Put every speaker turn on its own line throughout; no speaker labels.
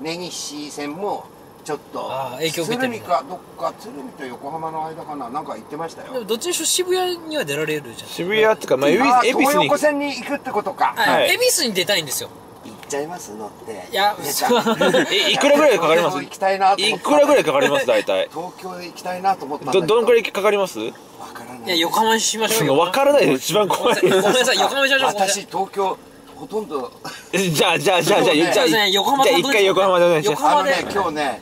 根岸線もちょっと
あー影響受けてる
鶴見かどっか鶴見と横浜の間かな？なんか行ってましたよ。
でもどっちにしろ渋谷には出られるじゃん。
渋谷っていうか、まあ、恵比寿に
東横線に行くってことか。
恵比寿に出たいんですよ。
行っちゃいますのって
いや
えいくらぐらいかかります？
東京行きたいなと思
い
った
くらぐらいかかります？大体。
東京で行きたいなと思ったんだけ
ど。どのくらいかかります？
わからない。
いや横浜にしましょう
分からないで一番怖い
ごめんなさい横浜にしましょう。
私東京ほとんど。
じゃあじゃあじゃあじゃあ
そうね
じゃ
う。ですね横浜
じゃあ一回横浜でお願いします
横浜で。
あのね今日ね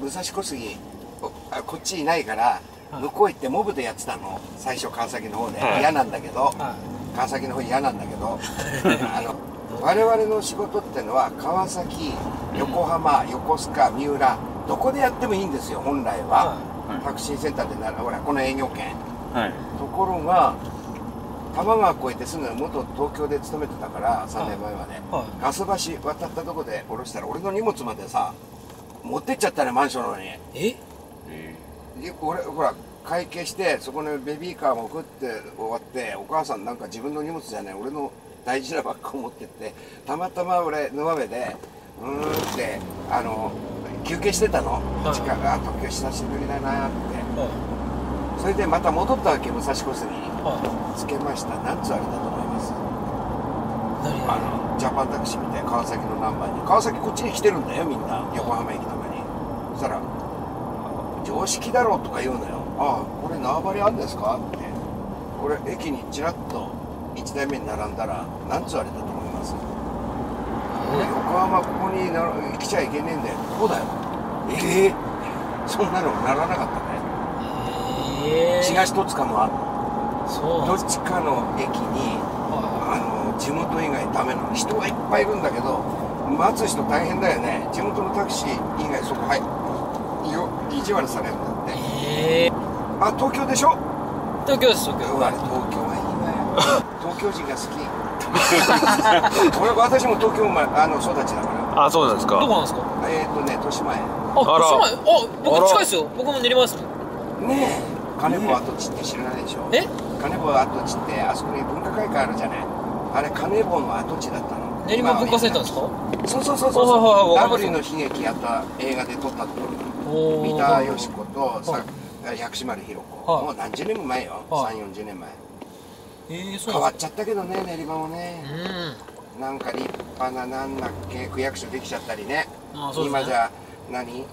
武蔵小杉おあこっちいないから向こう行ってモブでやってたの。最初川崎の方で、
はい。
嫌なんだけど、
は
川崎の方嫌なんだけど。あの我々の仕事ってのは川崎横浜横須賀三浦どこでやってもいいんですよ本来は、
はい。
タクシーセンターでならほらこの営業権
はい。
ところが多摩川越えてすぐ元東京で勤めてたから3年前まで、
はい。
ガス橋渡ったとこで降ろしたら俺の荷物までさ持ってっちゃったねマンションの方に。
え？
で俺ほら会計してそこのベビーカーも送って終わってお母さんなんか自分の荷物じゃない俺の大事なバッグを持ってってたまたま俺沼部でうーんってあの休憩してたの、
はい。
あ東京久しぶりだなって。
は
それでまた戻ったわけ武蔵小杉。つけました。何つあれだと思います？あのジャパンタクシーみたいな川崎のナンバーに。川崎こっちに来てるんだよみんな。横浜駅とかに。そしたら「常識だろ」とか言うのよ「ああこれ縄張りあるんですか?」って。これ駅にちらっと1台目に並んだら何つあれだと思います？横浜ここにな来ちゃいけねえんだよ。こうだよ。ええ？そんなのならなかった東戸塚もある。の
そう
どっちかの駅に
か
あの地元以外ダメなの。人はいっぱいいるんだけど待つ人大変だよね。地元のタクシー以外そこはいよ意地悪されるんだって。
へえ。
あ東京でしょ？
東京です東京。
うわ東京はいいわよ 東京人が好き。俺私も東京生まれあの育ちだから。
あそうなんですか。
どこなんですか？
えっ、ー、とね豊島園。
あ
あら
そうなんあ僕近いですよ。僕も練馬です
ねえ金子跡地って知らないでしょ？
え？
金子跡地ってあそこに文化会館あるじゃない？あれ金子の跡地だったの。
練馬文化センターですか？
そうそうそうそうダブリの悲劇やった映画で撮ったところ三田佳子とさ
はい。
薬師丸ひろ子、
はい。
もう何十年も前よ、
はい。
3 4 0年前。変わっちゃったけどね練馬もね。
う、ん。
なんか立派ななんだっけ区役所できちゃったりね。
ね。
今じゃ何？